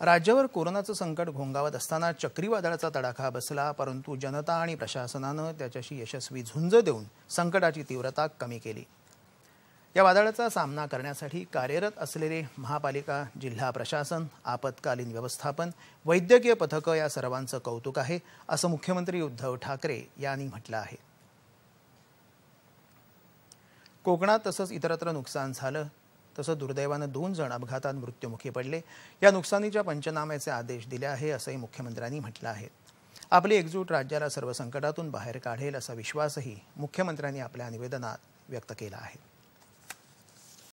राज्यावर कोरोनाचं संकट घोंगावत असताना चक्रीवादळाचा तडाखा बसला परंतु जनता आणि प्रशासनानं त्याच्याशी यशस्वी झुंज देऊन संकटाची तीव्रता कमी केली. या वादळाचा सामना करण्यासाठी कार्यरत असलेले महापालिका जिल्हा प्रशासन आपत्कालीन व्यवस्थापन वैद्यकीय पथकं या सर्वांचं कौतुक आहे असं मुख्यमंत्री उद्धव ठाकरे यांनी म्हटलं आहे. कोकणात तसंच इतरत्र नुकसान झालं तसं दुर्दैवानं दोन जण अपघातात मृत्युमुखी पडले. या नुकसानीच्या पंचनाम्याचे आदेश दिले आहे असंही मुख्यमंत्र्यांनी म्हटलं आहे. आपली एकजूट राज्याला सर्व संकटातून बाहेर काढेल असा विश्वासही मुख्यमंत्र्यांनी आपल्या निवेदनात व्यक्त केला आहे.